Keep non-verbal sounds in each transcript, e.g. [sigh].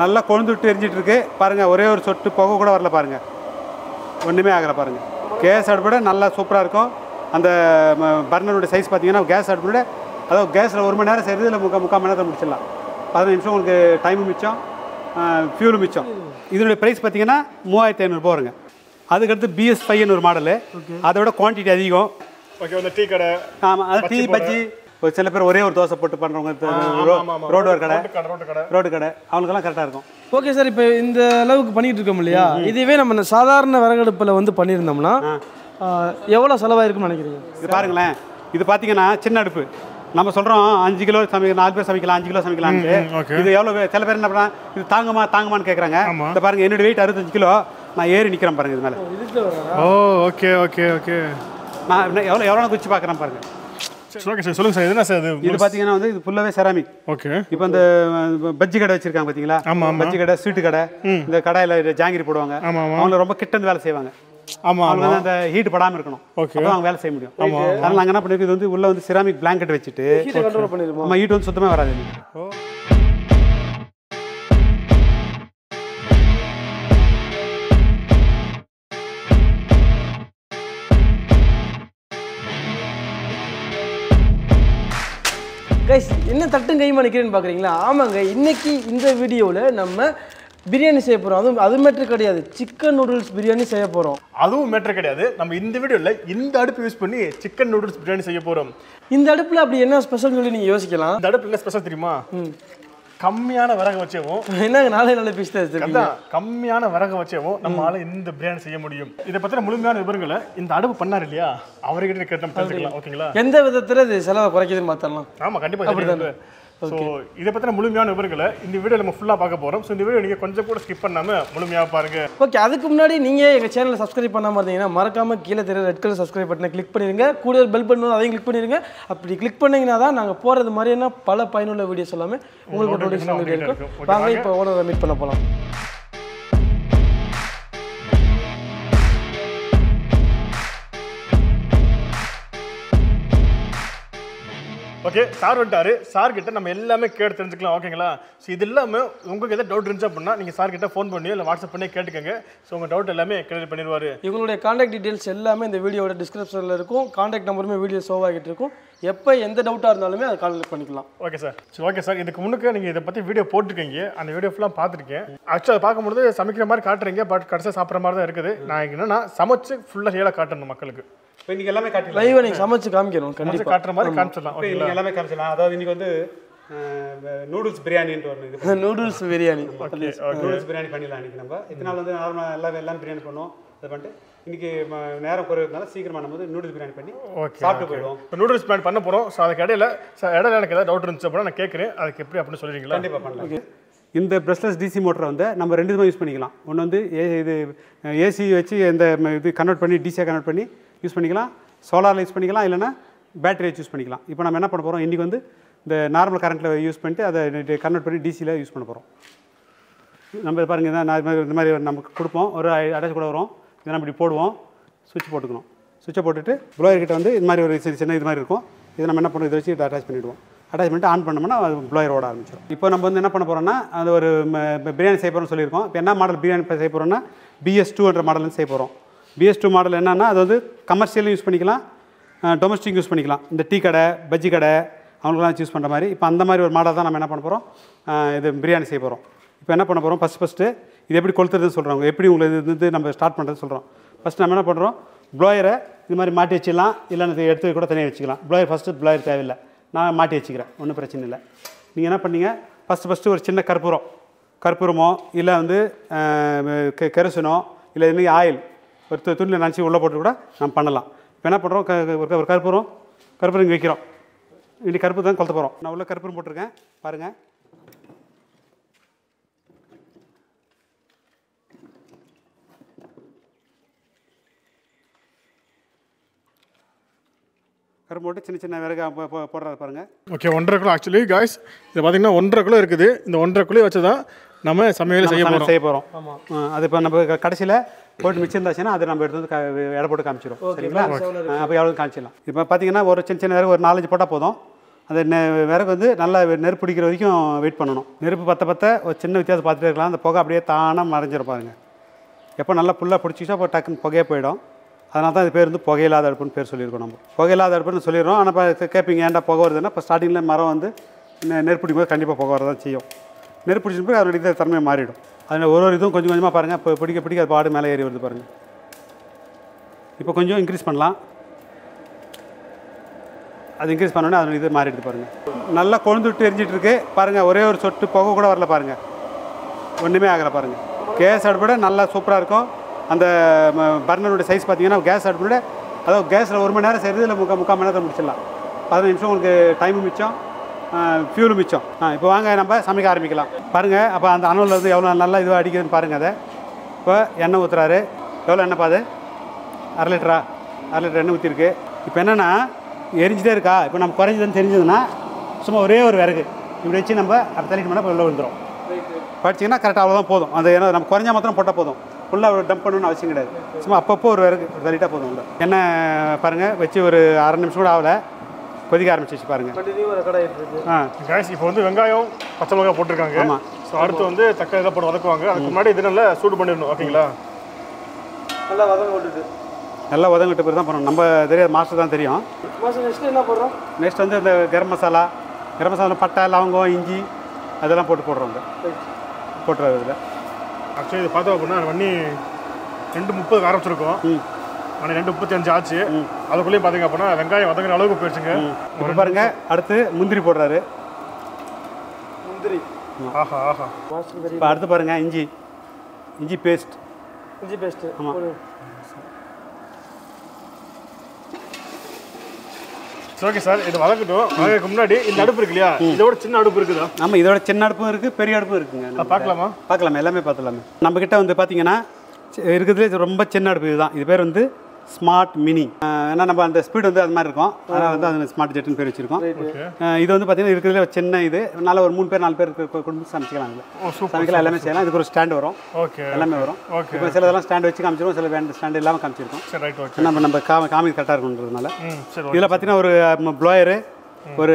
நல்லா கொழுந்து விட்டு எரிஞ்சிட்டு இருக்கு பாருங்கள் ஒரே ஒரு சொட்டு புகை கூட வரல பாருங்கள் ஒன்றுமே ஆகலை பாருங்கள் கேஸ் அடுப்போட நல்லா சூப்பராக இருக்கும். அந்த பர்னருடைய சைஸ் பார்த்தீங்கன்னா கேஸ் அடுப்போட அதாவது கேஸில் ஒரு மணி நேரம் செய்கிறது இல்லை முக்கால் முக்கால் மணி நேரத்தில் முடிச்சிடலாம். பதினஞ்சு நிமிஷம் உங்களுக்கு டைமும் மிச்சம் ஃபியூலும் மிச்சம். இதனுடைய ப்ரைஸ் பார்த்தீங்கன்னா மூவாயிரத்தி ஐநூறுபா வருங்க. அதுக்கடுத்து பிஎஸ் ஃபைவ்னு ஒரு மாடலு அதை விட குவான்டிட்டி அதிகம். ஓகே இந்த டீ கடை. ஆமாம் அது டீ பஜ்ஜி ஒரு சில பேர் ஒரே ஒரு தோசை போட்டு பண்ணுறவங்க ரோடு ஒரு கடை. ரோடு கடை அவங்களுக்கெல்லாம் கரெக்டாக இருக்கும். ஓகே சார் இப்போ இந்த அளவுக்கு பண்ணிட்டு இருக்கோம் இல்லையா? இதுவே நம்ம சாதாரண விறகடுப்பில் வந்து பண்ணியிருந்தோம்னா எவ்வளோ செலவாயிருக்கும்னு நினைக்கிறீங்க? இது பாருங்களேன். இது பார்த்தீங்கன்னா சின்ன அடுப்பு. நம்ம சொல்கிறோம் அஞ்சு கிலோ சமைக்க நாலு பேர் சமைக்கலாம் அஞ்சு கிலோ சமைக்கலாம்னு okay. இது எவ்வளோ சில பேர் என்ன பண்ணுறாங்க இது தாங்குமா தாங்குமான்னு கேட்குறாங்க. இந்த பாருங்க என்னோட வெயிட் அறுபத்தஞ்சு கிலோ நான் ஏறி நிற்கிறேன் பாருங்க இது மேலே. Oh okay okay okay. நான் என்ன எவ்வளோ எவ்வளோ குச்சி பார்க்குறேன் பாருங்க. ஓகே சார் சொல்லுங்க சார். என்ன சார் இது? பார்த்தீங்கன்னா வந்து இது ஃபுல்லாகவே செராமிக் ஓகே. இப்போ பஜ்ஜி கடை வச்சிருக்காங்க பார்த்தீங்களா ஆமா, ஆமா. பஜ்ஜி கடை ஸ்வீட்டு கடை. இந்த கடையில் ஜாங்கிரி போடுவாங்க. ஆமா, ஆமா. அவங்க ரொம்ப கிட்ட இருந்து வேலை செய்வாங்க. ஆமாம் அவங்க அந்த ஹீட் படாமல் இருக்கணும். அவங்க வேலை செய்ய முடியும். அதனால நாங்கள் என்ன பண்ணிருக்கோம் இது வந்து உள்ள வந்து சிராமிக் பிளாங்கெட் வச்சுட்டு நம்ம ஹீட் வந்து சுத்தமாக வராது. கைஸ் என்ன தட்டும் கைமா நிற்கிறேன்னு பார்க்குறீங்களா? ஆமாங்க இன்னைக்கு இந்த வீடியோவில் நம்ம பிரியாணி செய்ய போகிறோம் அதுவும் அது மட்டும் கிடையாது. சிக்கன் நூடுல்ஸ் பிரியாணி செய்ய போகிறோம் அதுவும் மேட்டர் கிடையாது. நம்ம இந்த வீடியோவில் இந்த அடுப்பு யூஸ் பண்ணி சிக்கன் நூடுல்ஸ் பிரியாணி செய்ய போகிறோம் இந்த அடுப்பில் அப்படி என்ன ஸ்பெஷல்னு சொல்லி நீங்கள் யோசிக்கலாம்? இந்த அடுப்பு என்ன ஸ்பெஷல் தெரியுமா? கம்மியான விறகு வச்சேவும் என்னங்க நாளே நல்ல பீஸ் தான் வச்சிருக்கீங்க. அதான் கம்மியான விறகு வச்சேவும் நம்மளால இந்த பிரியாணி செய்ய முடியும். இதை பத்தின முழுமையான விவரங்களை இந்த அடுப்பு பண்ணாரு இல்லையா? அவர்கிட்ட கேட்டு நம்ம தெரிஞ்சுக்கலாம் ஓகேங்களா? எந்த விதத்தில் இது செலவை குறைக்குதுன்னு பார்த்துடலாம். ஆமா கண்டிப்பா ஸோ இதை பத்தின முழுமையான விவரங்களை இந்த வீடியோ நம்ம ஃபுல்லா பார்க்க போறோம். ஸோ இந்த வீடியோ நீங்க கொஞ்சம் கூட ஸ்கிப் பண்ணாம முழுமையா பாருங்க. ஓகே அதுக்கு முன்னாடி நீங்கள் எங்கள் சேனலை சப்ஸ்கிரைப் பண்ணாமல் இருந்தீங்கன்னா மறக்காம கீழே தெரிய ரெட் கலர் சப்ஸ்கிரைப் பட்டனை கிளிக் பண்ணிடுங்க கூட பெல் பட்டன் அதையும் கிளிக் பண்ணிடுங்க அப்படி கிளிக் பண்ணீங்கன்னா தான் நாங்கள் போகிறது மாதிரியான பல பயனுள்ள வீடியோஸ் எல்லாமே உங்களுக்கு நோட்டிஃபிகேஷன். வாங்க இப்போ ஓனரை மீட் பண்ண போகலாம் ஓகே சார் வந்துட்டாரு. சார் கிட்ட நம்ம எல்லாமே கேட்டு தெரிஞ்சுக்கலாம் ஓகேங்களா ஸோ இது இல்லாமல் உங்களுக்கு எதாவது டவுட் இருந்துச்சு அப்படின்னா நீங்கள் சார் கிட்ட ஃபோன் பண்ணி இல்லை வாட்ஸ்அப் பண்ணி கேட்டுக்கோங்க. ஸோ உங்கள் டவுட் எல்லாமே கிளியர் பண்ணிடுவார். இவங்களுடைய காண்டாக்ட் டீட்டெயில்ஸ் எல்லாமே இந்த வீடியோட டிஸ்கிரிப்ஷனில் இருக்கும். காண்டாக்ட் நம்பருமே வீடியோ ஷோவ் ஆகிட்டு இருக்கும். எப்போ எந்த டவுட்டாக இருந்தாலுமே அதை கான்டாக்ட் பண்ணிக்கலாம். ஓகே சார் சரி ஓகே சார் இதுக்கு முன்னுக்கு நீங்கள் இதை பற்றி வீடியோ போட்டிருக்கீங்க. அந்த வீடியோ ஃபுல்லாக பார்த்துருக்கேன். ஆக்சுவலாக அதை பார்க்கும்போது சமைக்கிற மாதிரி காட்டுறீங்க பட் கடைசியாக சாப்பிட்ற மாதிரி தான் இருக்குது. நான் என்னன்னா சமைச்சு ஃபுல்லாக ரியலாக காட்டணும் மக்களுக்கு. இப்போ இன்னைக்கு எல்லாமே காட்டிடலாம். லைவை நீங்கள் சமைச்சு காமிக்கணும் கண்டிப்பாக காட்டுற மாதிரி காமிச்சிடலாம். இன்னைக்கு எல்லாமே காமிச்சிடலாம். அதாவது இன்னைக்கு வந்து நூடுல்ஸ் பிரியாணின்ட்டு ஒரு [laughs] நூடுல்ஸ் பிரியாணி. நூடுல்ஸ் பிரியாணி பண்ணிடலாம் இன்னைக்கு நம்ம. இத்தனை நாள் வந்து நார்மலாக எல்லாம் எல்லாம் பிரியாணி பண்ணுவோம். இது பண்ணிட்டு இன்னைக்கு நேரம் குறைவுனால சீக்கிரமா நம்ம வந்து நூடுல்ஸ் பிரியாணி பண்ணி ஓகே சாப்பிட்டு போயிடுவோம். இப்போ நூடுல்ஸ் பிளான் பண்ண போகிறோம் ஸோ அதுக்கு இடையில சார் இடையில எனக்கு ஏதாவது டவுட் இருந்துச்சு அப்படின்னா நான் கேட்குறேன். அதுக்கு எப்படி அப்படின்னு சொல்லிடுறீங்களா கண்டிப்பாக பண்ணலாம். இந்த பிரஷ்லெஸ் டிசி மோட்டரை வந்து நம்ம ரெண்டு விதமாக யூஸ் பண்ணிக்கலாம். ஒன்று வந்து ஏ இது ஏசி வச்சு இந்த இது கன்வெர்ட் பண்ணி டிசியாக கன்வெர்ட் பண்ணி யூஸ் பண்ணிக்கலாம். சோலாரில் யூஸ் பண்ணிக்கலாம். இல்லைன்னா பேட்டரி வச்சு யூஸ் பண்ணிக்கலாம். இப்போ நம்ம என்ன பண்ண போகிறோம் இன்றைக்கி வந்து இந்த நார்மல் கரண்ட்டில் யூஸ் பண்ணிட்டு அதை கன்வெர்ட் பண்ணி டிசியில் யூஸ் பண்ண போகிறோம் நம்ம இது பாருங்க இதான் நான் இது மாதிரி இந்த மாதிரி நமக்கு கொடுப்போம். ஒரு அட்டாச் கூட வரும். இதை நம்ம இப்படி போடுவோம். சுவிட்ச் போட்டுக்கணும். சுவிட்சை போட்டுட்டு ப்ளோயர் கிட்ட வந்து இது மாதிரி ஒரு சின்ன சின்ன இது மாதிரி இருக்கும். இதை நம்ம என்ன பண்ணுவோம் இதை வச்சு இதை அட்டாச் பண்ணிவிடுவோம் அட்டாச் பண்ணிட்டு ஆன் பண்ணோம்னா அது ப்ளோயர் ஓட ஆரம்பிச்சிடும் இப்போ நம்ம வந்து என்ன பண்ண போகிறோம்னா அது ஒரு பிரியாணி செய்ய போகிறோம்னு சொல்லியிருக்கோம். இப்போ என்ன மாடல் பிரியாணி செய்ய போகிறோம்னா பிஎஸ் டூன்ற மாடல் செய்ய போகிறோம் பிஎஸ் டூ மாடல் என்னென்னா அது வந்து கமர்ஷியலும் யூஸ் பண்ணிக்கலாம். டொமஸ்டிக் யூஸ் பண்ணிக்கலாம். இந்த டீ கடை பஜ்ஜி கடை அவங்களுக்குலாம் யூஸ் பண்ணுற மாதிரி. இப்போ அந்த மாதிரி ஒரு மாடல் தான் நம்ம என்ன பண்ண போகிறோம் இது பிரியாணி செய்ய போகிறோம் இப்போ என்ன பண்ண போகிறோம் ஃபஸ்ட் ஃபஸ்ட்டு இது எப்படி கொளுத்துறதுன்னு சொல்கிறாங்க எப்படி உங்களை இது வந்து நம்ம ஸ்டார்ட் பண்ணுறது சொல்கிறோம் ஃபஸ்ட் நம்ம என்ன பண்ணுறோம் ப்ளோயரை இது மாதிரி மாட்டி வச்சிடலாம். இல்லை இதை எடுத்து கூட தனியாக வச்சுக்கலாம். ப்ளோயர் ஃபஸ்ட்டு ப்ளோயர் தேவையில்லை. நான் மாட்டி வச்சுக்கிறேன். ஒன்றும் பிரச்சனை இல்லை. நீங்கள் என்ன பண்ணீங்க? ஃபஸ்ட்டு ஃபஸ்ட்டு ஒரு சின்ன கற்பூரம். கற்பூரமோ இல்லை வந்து அஹ், கெ- இல்லை இன்னும் ஆயில் ஒரு துணியில் நினச்சி உள்ளே போட்டு கூட நம்ம பண்ணலாம். இப்போ என்ன பண்ணுறோம் க ஒரு ஒரு கற்பூரம் கற்பூரம் இங்கே வைக்கிறோம். இன்னைக்கு கருப்பு தான் கொளுத்த போகிறோம் நான் உள்ள கற்பூரம் போட்டிருக்கேன். பாருங்கள் கரும்பு போட்டு சின்ன சின்ன விறகு போ- போ- போடுறத பாருங்கள் ஓகே ஒன்றரை கிலோ ஆக்சுவலி காய்ஸ் இது பார்த்தீங்கன்னா ஒன்றரை கிலோ இருக்குது. இந்த ஒன்றரை கிலோ வச்சு தான் நம்ம சமையல் செய்ய போகிறோம் செய்ய போகிறோம் அது இப்போ நம்ம கடைசியில் போட்டு மிச்சம் இருந்தாச்சுன்னா அது நம்ம எடுத்து வந்து எடை போட்டு காமிச்சிடும் சரிங்களா? அப்போ எவ்வளோ காமிச்சிடலாம். இப்போ பார்த்தீங்கன்னா ஒரு சின்ன சின்ன விறகு ஒரு நாலஞ்சு போட்டால் போதும். அந்த நெ விறகு வந்து நல்லா நெருப்பு பிடிக்கிற வரைக்கும் வெயிட் பண்ணணும். நெருப்பு பற்ற பற்ற ஒரு சின்ன வித்தியாசம் பார்த்துட்டே இருக்கலாம். அந்த புகை அப்படியே தானாக மறைஞ்சிரும் பாருங்க. எப்போ நல்லா ஃபுல்லாக பிடிச்சிச்சோ அப்போ டக்குன்னு புகையே போயிடும். அதனால தான் இது பேர் வந்து புகையில்லாத அடுப்புன்னு பேர் சொல்லியிருக்கோம் நம்ம. புகையில்லாத அடுப்புன்னு சொல்லிடுறோம். ஆனால் இப்போ கேட்பீங்க ஏன்டா புகை வருதுன்னா இப்போ ஸ்டார்டிங்கில் மரம் வந்து நெருப்பிடிக்கும் பிடிக்கும் போது கண்டிப்பாக புகை வரதான் செய்யும். நெருப்பு பிடிச்சிட்டு போய் அதனுடைய இது தன்மை மாறிடும். அதில் ஒரு ஒரு இதுவும் கொஞ்சம் கொஞ்சமாக பாருங்கள் இப்போ பிடிக்க பிடிக்க அது பாடு மேலே ஏறி வருது பாருங்கள் இப்போ கொஞ்சம் இன்க்ரீஸ் பண்ணலாம். அது இன்க்ரீஸ் பண்ணோன்னே அதனுடைய இது மாறிடுது பாருங்கள் நல்லா கொழுந்து விட்டு எரிஞ்சிட்டு இருக்கு. பாருங்கள் ஒரே ஒரு சொட்டு புகை கூட வரல பாருங்கள் ஒன்றுமே ஆகலை பாருங்கள் கேஸ் அடுப்பட நல்லா சூப்பராக இருக்கும். அந்த பர்னருடைய சைஸ் பார்த்தீங்கன்னா கேஸ் அடுப்போட அதாவது கேஸில் ஒரு மணி நேரம் செய்கிறது இல்லை முக்கால் முக்கால் மணி நேரத்தில் முடிச்சிடலாம். பதினஞ்சு நிமிஷம் உங்களுக்கு டைமும் மிச்சம். ஃபியூலும் மிச்சம். ஆ இப்போ வாங்க நம்ம சமைக்க ஆரம்பிக்கலாம். பாருங்கள் அப்போ அந்த அணுவில் வந்து எவ்வளோ நல்லா இதுவாக அடிக்குதுன்னு பாருங்கள் அதை. இப்போ எண்ணெய் ஊற்றுறாரு எவ்வளோ எண்ணெய் பாது? அரை லிட்டரா? அரை லிட்டர் எண்ணெய் ஊற்றிருக்கு இப்போ என்னென்னா எரிஞ்சிட்டே இருக்கா? இப்போ நம்ம குறைஞ்சதுன்னு தெரிஞ்சதுன்னா சும்மா ஒரே ஒரு விறகு. இப்படி வச்சு நம்ம அப்படி தள்ளிட்டு பண்ணால் உள்ள விழுந்துரும். படிச்சிங்கன்னா கரெக்டாக அவ்வளோதான் போதும். அந்த ஏன்னா நம்ம குறைஞ்சா மாத்திரம் போட்டால் போதும். ஃபுல்லாக டம்ப் பண்ணணும்னு அவசியம் கிடையாது. சும்மா அப்பப்போ ஒரு விறகு தள்ளிட்டா போதும் உள்ள எண்ணெய் பாருங்கள் வச்சு ஒரு அரை நிமிஷம் கூட ஆகலை. கொதிக்க ஆரம்பிச்சிச்சு பாருங்கள் ஆ. கேஸ் இப்போ வந்து வெங்காயம் பச்சை மிளகாய் போட்டிருக்காங்க. ஆமா. ஸோ அடுத்து வந்து தக்காளி எல்லாம் போட்டு வதக்குவாங்க. அதுக்கு முன்னாடி இது நல்லா சூடு பண்ணிடணும் ஓகேங்களா நல்லா வதங்க விட்டுட்டு. நல்லா உதங்கிட்டு பிறகு தான் பண்ணணும் நம்ம தெரியாது மாஸ்டர் தான் தெரியும். நெக்ஸ்ட் என்ன போடுறோம்? நெக்ஸ்ட் வந்து இந்த கரம் மசாலா. கரம் மசாலா பட்டை லவங்கம் இஞ்சி அதெல்லாம் போட்டு போடுறோம். போட்டுறது இதில். ஆக்சுவலி இது பார்த்தோம் அப்படின்னா வண்ணி ரெண்டு முப்பதுக்கு ஆரம்பிச்சிருக்கோம். ம். ஆனால் ரெண்டு முப்பத்தஞ்சு ஆச்சு. அதுக்குள்ளேயும் பார்த்தீங்க அப்படின்னா வெங்காயம் வதங்குற அளவுக்கு போயிடுச்சுங்க. இப்போ பாருங்க அடுத்து முந்திரி போடுறாரு. முந்திரி. ஆஹா ஆஹா. இப்போ அடுத்து பாருங்க இஞ்சி. இஞ்சி பேஸ்ட் இஞ்சி பேஸ்ட்டு ஆமா. ஓகே சார் இது வதக்கட்டும் வதக்கு முன்னாடி இந்த அடுப்பு இருக்கு இல்லையா? இதோட சின்ன அடுப்பு இருக்குதா? ஆமாம் இதோட சின்ன அடுப்பும் இருக்குது பெரிய அடுப்பும் இருக்குங்க. பார்க்கலாமா? பார்க்கலாமே எல்லாமே பார்த்துலாமே நம்ம கிட்ட வந்து பார்த்தீங்கன்னா இருக்கிறதுலே ரொம்ப சின்ன அடுப்பு இதுதான். இது பேர் வந்து ஸ்மார்ட் மினி. ஏன்னா நம்ம அந்த ஸ்பீடு வந்து அது மாதிரி இருக்கும். அதனால் வந்து அது ஸ்மார்ட் ஜெட்டுன்னு பேர் வச்சிருக்கோம். இது வந்து பார்த்தீங்கன்னா இருக்கிறதுல சின்ன இது. நல்ல ஒரு மூணு பேர் நாலு பேர் குடும்பம் சமைச்சிக்கலாம் இதில். சமைக்கலாம் எல்லாமே செய்யலாம். இதுக்கு ஒரு ஸ்டாண்ட் வரும். எல்லாமே வரும். இப்போ சிலதெல்லாம் ஸ்டாண்ட் வச்சு காமிச்சிருவோம். சில வேண்ட ஸ்டாண்ட் இல்லாமல் காமிச்சிருக்கோம். நம்ம நம்ம காமி கரெக்டாக சரி இதில் பார்த்தீங்கன்னா ஒரு ப்ளோயரு ஒரு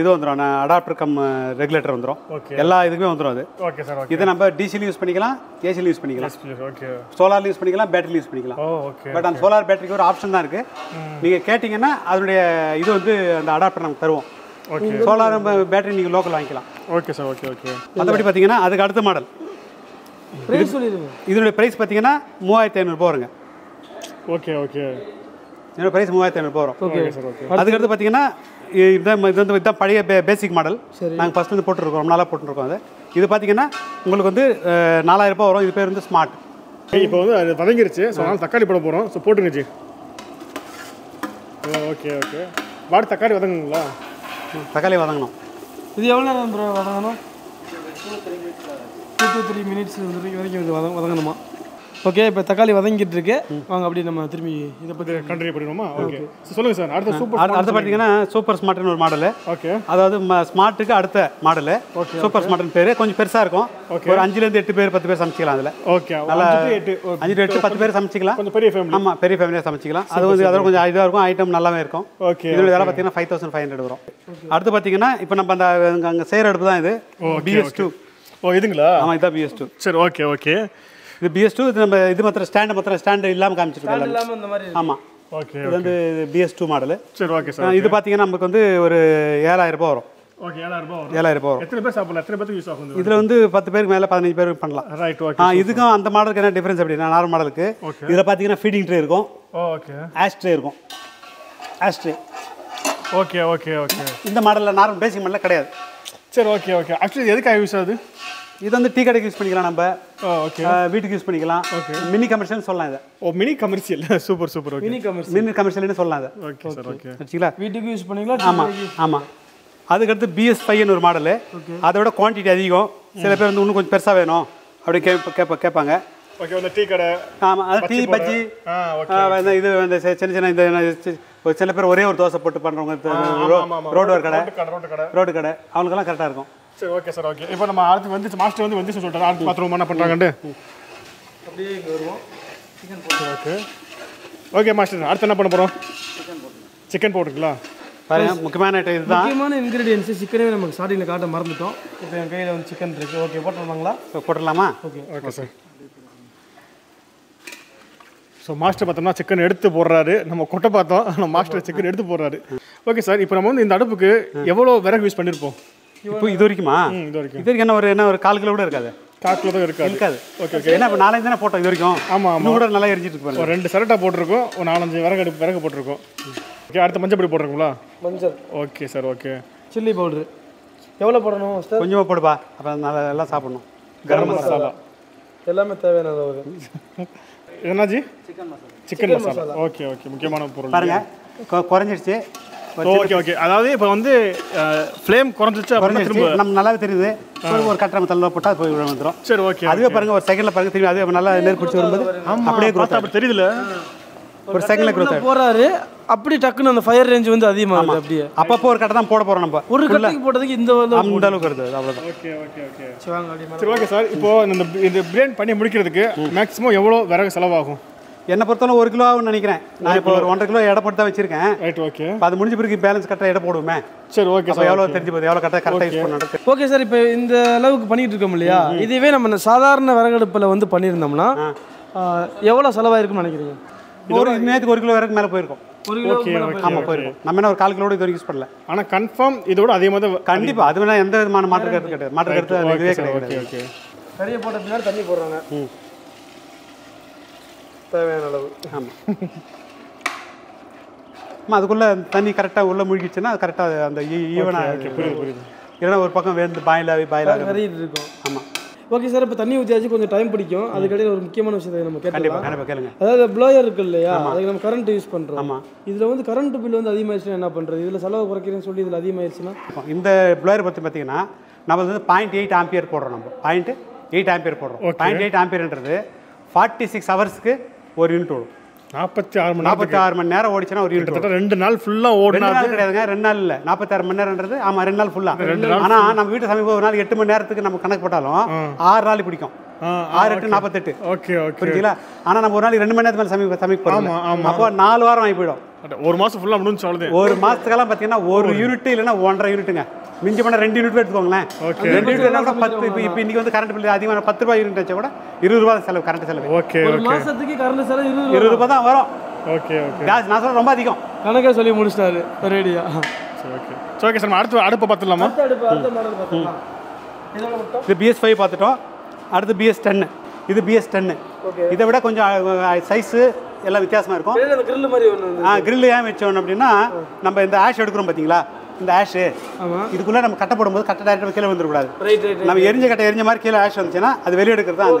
இது வந்துடும் அடாப்டர் கம் ரெகுலேட்டர் வந்துடும் எல்லா இதுக்குமே வந்துடும் அது. Okay sir okay. இதை நம்ம டிசிலையும் யூஸ் பண்ணிக்கலாம் ஏசிலையும் யூஸ் பண்ணிக்கலாம். ஓகே. சோலார்ல யூஸ் பண்ணிக்கலாம் பேட்டரியில் யூஸ் பண்ணிக்கலாம். ஓ ஓகே பட் அந்த சோலார் பேட்டரிக்கு ஒரு ஆப்ஷன் தான் இருக்குது நீங்கள் கேட்டிங்கன்னா அதனுடைய இது வந்து அந்த அடாப்டர் நமக்கு தருவோம். ஓகே. சோலார் பேட்டரி நீங்கள் லோக்கல் வாங்கிக்கலாம். Okay sir okay okay. மற்றபடி பார்த்தீங்கன்னா அதுக்கு அடுத்த மாடல் இதனுடைய ப்ரைஸ் பார்த்தீங்கன்னா மூவாயிரத்தி ஐநூறுபா வருங்க. Okay okay. இதோட ப்ரைஸ் மூவாயிரத்தி ஐநூறுபா வரும் ஓகே சார் ஓகே அதுக்கடுத்து பார்த்தீங்கன்னா இதுதான் இது வந்து இதுதான் பழைய பே பேசிக் மாடல் சரி. நாங்கள் ஃபஸ்ட்டு வந்து போட்டுருக்கோம். ரொம்ப நாளாக போட்டுருக்கோம் அது. இது பார்த்தீங்கன்னா உங்களுக்கு வந்து ரூபாய் வரும். இது பேர் வந்து ஸ்மார்ட் இப்போ வந்து அது வதங்கிருச்சு. ஸோ அதனால தக்காளி போட போகிறோம் ஸோ ஓ ஓகே ஓகே வாடி தக்காளி வதங்குங்களா? தக்காளி வதங்கணும். இது எவ்வளோ நேரம் ப்ரோ வதங்கணும்? டூ டு த்ரீ மினிட்ஸ் வரைக்கும் வதங்கணுமா? ஓகே இப்போ தக்காளி வதங்கிட்டு இருக்கு வாங்க அப்படி நம்ம திரும்பி இதை பற்றி கண்டினியூ பண்ணிடுவோமா ஓகே சொல்லுங்கள் சார் அடுத்த சூப்பர் அடுத்து பார்த்தீங்கன்னா சூப்பர் ஸ்மார்ட்னு ஒரு மாடலு ஓகே அதாவது ஸ்மார்ட்டுக்கு அடுத்த மாடலு சூப்பர் ஸ்மார்ட்னு பேர் கொஞ்சம் பெருசாக இருக்கும். ஒரு அஞ்சுலேருந்து எட்டு பேர் பத்து பேர் சமைச்சிக்கலாம் அதில். ஓகே நல்லா எட்டு அஞ்சு to எட்டு பத்து பேர் சமைச்சிக்கலாம். கொஞ்சம் பெரிய ஃபேமிலி ஆமாம் பெரிய ஃபேமிலியாக சமைச்சிக்கலாம். அது வந்து அதோட கொஞ்சம் இதாக இருக்கும் ஐட்டம் நல்லாவே இருக்கும். ஓகே இதோட விலை பார்த்தீங்கன்னா ஃபைவ் தௌசண்ட் ஃபைவ் ஹண்ட்ரட் வரும். அடுத்து பார்த்தீங்கன்னா இப்போ நம்ம அந்த அங்கே செய்கிற அடுப்பு தான் இது. பிஎஸ் டூ ஓ இதுங்களா? ஆமாம் இதுதான் பிஎஸ் டூ சரி ஓகே ஓகே இது பிஎஸ் டூ இது நம்ம இது மாத்திரம் ஸ்டாண்டு மாத்திரம் ஸ்டாண்டு இல்லாமல் காமிச்சிருக்கோம் இல்லாமல் இந்த மாதிரி ஆமாம் ஓகே இது வந்து பிஎஸ் டூ மாடலு சரி ஓகே சார் இது பார்த்தீங்கன்னா நமக்கு வந்து ஒரு ஏழாயிரம் ரூபாய் வரும். ஓகே ஏழாயிரம் ரூபாய் வரும். ஏழாயிரம் ரூபாய் வரும். எத்தனை பேர் சாப்பிடலாம்? எத்தனை பேருக்கு யூஸ் ஆகும் இதில் வந்து பத்து பேருக்கு மேலே பதினஞ்சு பேருக்கு பண்ணலாம். ரைட் ஓகே இதுக்கும் அந்த மாடலுக்கு என்ன டிஃப்ரென்ஸ் அப்படின்னா நார்மல் மாடலுக்கு. இதில் பார்த்தீங்கன்னா ஃபீடிங் ட்ரே இருக்கும். ஓகே ஆஸ்ட்ரே இருக்கும். ஆஸ்ட்ரே ஓகே ஓகே ஓகே இந்த மாடலில் நார்மல் பேசிக் மாடலில் கிடையாது. சரி ஓகே ஓகே ஆக்சுவலி எதுக்காக யூஸ் ஆகுது? இது வந்து டீ கடைக்கு யூஸ் பண்ணிக்கலாம் நம்ம. ஓகே வீட்டுக்கு யூஸ் பண்ணிக்கலாம். மினி கமர்ஷியல்னு சொல்லலாம் இதை. ஓ mini commercial super super okay mini commerce mini கமர்ஷியல்னு சொல்லலாம் இதை. ஓகே சார் ஓகே வச்சுங்களா வீட்டுக்கு யூஸ் பண்ணிங்களா ஆமாம் ஆமாம் அதுக்கடுத்து பிஎஸ் ஃபைவ்னு ஒரு மாடலு அதோட குவான்டிட்டி அதிகம். சில பேர் வந்து இன்னும் கொஞ்சம் பெருசாக வேணும். அப்படி கேட்ப கேட்ப கேட்பாங்க. ஓகே அந்த டீ கடை. ஆமாம் அது டீ பஜ்ஜி. ஓகே இது இந்த சின்ன சின்ன இந்த சில பேர் ஒரே ஒரு தோசை போட்டு பண்ணுறவங்க ரோடு ஒரு கடை. ரோட்டு கடை. ரோடு கடை. அவங்களுக்கெல்லாம் கரெக்டாக இருக்கும். சரி ஓகே சார் ஓகே இப்போ நம்ம அடுத்து வந்து மாஸ்டர் வந்து வந்து சொல்லிட்டாரு. அடுத்து பார்த்துருவோம் என்ன பண்ணுறாங்கன்ட்டு அப்படியே இங்கே வருவோம். ஓகே ஓகே மாஸ்டர் அடுத்து என்ன பண்ண போகிறோம் சிக்கன் போட்டுங்களா? பாருங்க முக்கியமான இதுதான். முக்கியமான இன்கிரீடியன்ஸ் சிக்கனே நமக்கு ஸ்டார்டிங்கில் காட்ட மறந்துட்டோம். இப்போ என் கையில் வந்து சிக்கன் இருக்குது ஓகே போட்டுருவாங்களா இப்போ போட்டுடலாமா? Okay okay sir so master பார்த்தோம்னா சிக்கன் எடுத்து போடுறாரு. நம்ம கொட்டை பார்த்தோம். நம்ம மாஸ்டர் சிக்கன் எடுத்து போடுறாரு. ஓகே சார் இப்போ நம்ம வந்து இந்த அடுப்புக்கு எவ்வளோ விறகு யூஸ் பண்ணியிருப்போம் இப்போ இது வரைக்குமா? இது வரைக்கும். இது வரைக்கும் என்ன ஒரு என்ன ஒரு கால் கிலோ கூட இருக்காது. காக்கில் தான் இருக்காது. இருக்காது. ஓகே ஏன்னா இப்போ நாலஞ்சு தானே போட்டோம் இது வரைக்கும்? ஆமாம் கூட நல்லா எரிஞ்சிட்டு ஒரு ரெண்டு சரட்டா போட்டிருக்கோம் ஒரு நாலஞ்சு விறகு அடுப்பு விறகு போட்டிருக்கோம். ஓகே அடுத்த மஞ்சள் பொடி போட்டிருக்கோங்களா மஞ்சள். Okay sir okay. Chilli powder. எவ்வளோ போடணும் கொஞ்சமாக போடுப்பா. அப்புறம் நல்லா எல்லாம் சாப்பிடணும். கரம் மசாலா. எல்லாமே தேவையான அளவு. என்னாச்சு? Chicken masala okay okay. முக்கியமான பொருள். பாருங்க கொ- குறைஞ்சிடுச்சு ஓகே ஓகே. அதாவது இப்போ வந்து ஃப்ளேம் குறைஞ்சிச்சு அப்படின்னா திரும்ப நம்ம நல்லாவே தெரியுது. ஒரு கட்டரை தள்ள போட்டால் போய் வந்துடும் சரி ஓகே அதுவே பாருங்க ஒரு செகண்ட்ல பாருங்க திரும்பி அதுவே நல்லா நெருப்பு பிடிச்சி வரும்போது அப்படியே பார்த்தா அப்படி தெரியுதுல. ஒரு செகண்ட்ல உள்ள போறாரு அப்படி டக்குன்னு அந்த ஃபயர் ரேஞ்ச் வந்து அதிகமாகுது அப்படியே. அப்பப்போ ஒரு கட்டை தான் போட போறோம் நம்ம. ஒரு கட்டிக்கு போட்டதுக்கு இந்த அந்த அளவுக்கு வருது அவ்வளவுதான். Okay okay okay. சரி ஓகே சார் இப்போ இந்த இந்த பிரியாணி பண்ணி முடிக்கிறதுக்கு மேக்ஸிமம் எவ்வளோ விறகு செலவாகும்? என்னை பொறுத்தவரை ஒரு கிலோ ஆகும்னு நினைக்கிறேன். நான் இப்போ ஒரு ஒன்றரை கிலோ எடை போட்டு தான் வச்சிருக்கேன். ரைட் ஓகே அது முடிஞ்ச பிறகு பேலன்ஸ் கரெக்டாக எடை போடுவோமே. சரி ஓகே அப்போ எவ்வளோ தெரிஞ்சு போகுது? எவ்வளோ கரெக்டாக கரெக்டாக யூஸ் பண்ணுறது ஓகே சார் இப்போ இந்த அளவுக்கு பண்ணிட்டு இருக்கோம் இல்லையா? இதுவே நம்ம சாதாரண விறகடுப்பில் வந்து பண்ணியிருந்தோம்னா எவ்வளோ செலவாயிருக்கும்னு நினைக்கிறீங்க? ஒரு நேற்றுக்கு ஒரு கிலோ வரைக்கும் மேலே போயிருக்கும். ஓகே ஆமாம் போயிருக்கும். நம்ம என்ன ஒரு கால் கிலோ இது வரைக்கும் யூஸ் பண்ணல. ஆனால் கன்ஃபார்ம் இதோட அதிகமாக தான் கண்டிப்பா. அது வேணா எந்த விதமான மாற்று கருத்து கிடையாது. மாற்று கருத்து இதுவே ஓகே கிடையாது. ஓகே கறியை போட்ட பின்னாடி தண்ணி போடுறாங்க. ம். தேவையான அளவு. ஆமாம் ஆமாம் அதுக்குள்ளே தண்ணி கரெக்டாக உள்ளே முழுகிடுச்சுன்னா அது கரெக்டாக அந்த ஈவனாக புரியுது புரியுது. இல்லைன்னா ஒரு பக்கம் வேந்து பாயிலாகி பாயிலாக கறி இருக்கும். ஆமாம் ஓகே சார் இப்போ தண்ணி ஊற்றியாச்சு கொஞ்சம் டைம் பிடிக்கும். அதுக்கடையில் ஒரு முக்கியமான விஷயத்தை நம்ம கேட்டலாம் கண்டிப்பாக கேளுங்க. அதாவது ப்ளோயர் இருக்கு இல்லையா? அதுக்கு நம்ம கரண்ட் யூஸ் பண்ணுறோம் ஆமாம் இதில் வந்து கரண்ட் பில் வந்து அதிகமாகிடுச்சுன்னா என்ன பண்ணுறது இதில் செலவு குறைக்கிறேன்னு சொல்லி இதில் அதிகமாகிடுச்சுன்னா இந்த ப்ளோயர் பற்றி பார்த்தீங்கன்னா நம்ம வந்து பாயிண்ட் எயிட் ஆம்பியர் போடுறோம் நம்ம. பாயிண்ட் எயிட் ஆம்பியர் போடுறோம். பாயிண்ட் எயிட் ஆம்பியர்ன்றது ஃபார்ட்டி சிக்ஸ் ஹவர்ஸ்க்கு ஒரு யூனிட் ஓடும். நாற்பத்தி ஆறு மணி நேரம் நாற்பத்தி ஆறு மணி நேரம் ஓடிச்சுன்னா ஒரு யூனிட் ரெண்டு நாள் ஃபுல்லாக நாள் கிடையாதுங்க ரெண்டு நாள் இல்லை. நாற்பத்தாறு மணி நேரம்ன்றது ஆமாம் ரெண்டு நாள் ஃபுல்லாக ஆனால் நம்ம வீட்டு சமீபம் ஒரு நாள் எட்டு மணி நேரத்துக்கு நம்ம கணக்கு போட்டாலும் ஆறு நாள் பிடிக்கும். ஆறு எட்டு நாற்பத்தெட்டு. Okay okay. புரிஞ்சுங்களா ஆனால் நம்ம ஒரு நாளைக்கு ரெண்டு மணி நேரத்துக்கு மேலே சமைக்க சமைக்க போகிறோம் அப்போ நாலு வாரம் ஆகி போயிடும். ஒரு மாதம் ஃபுல்லாக முடிஞ்சு அவ்வளோதான் ஒரு மாதத்துக்கெல்லாம் பார்த்தீங்கன்னா ஒரு யூனிட் இல்லைன்னா ஒன்றரை யூனிட்டுங்க மிஞ்சி பண்ண ரெண்டு யூனிட் எடுத்துக்கோங்களேன். Okay. ரெண்டு யூனிட் கூட பத்து இப்போ இப்போ இன்னைக்கு வந்து கரண்ட் பில் அதிகமான பத்து ரூபாய் யூனிட் வச்சா கூட இருபது ரூபாய் செலவு கரண்ட் செலவு. ஓகே ஒரு மாதத்துக்கு கரண்ட் செலவு இருபது ரூபா. இருபது ரூபாய் தான் வரும். Okay okay. கேஸ் நான் சொல்ல ரொம்ப அதிகம். கணக்கே சொல்லி முடிச்சிட்டாரு ரேடியா. சரி ஓகே. சரி ஓகே சார் அடுத்து அடுப்பை பார்த்துடலாமா? அடுத்த அடுப்பு அடுத்த மாடல் இது பிஎஸ் ஃபைவ் பார்த்துட்டோம். அடுத்து பிஎஸ் டென்னு இது பிஎஸ் டென்னு. இதை விட கொஞ்சம் சைஸு எல்லாம் வித்தியாசமாக இருக்கும். grill மாதிரி ஆ grill ஏன் வச்சோம் அப்படின்னா நம்ம இந்த ஆஷ் எடுக்கிறோம் பார்த்தீங்களா இந்த ஆஷு இதுக்குள்ளே நம்ம கட்டை போடும்போது கட்டை டேரக்டாக கீழே வந்துடக்கூடாது நம்ம எரிஞ்ச கட்டை எரிஞ்ச மாதிரி கீழே ஆஷ் வந்துச்சுன்னா அது வெளியே எடுக்கிறது தான்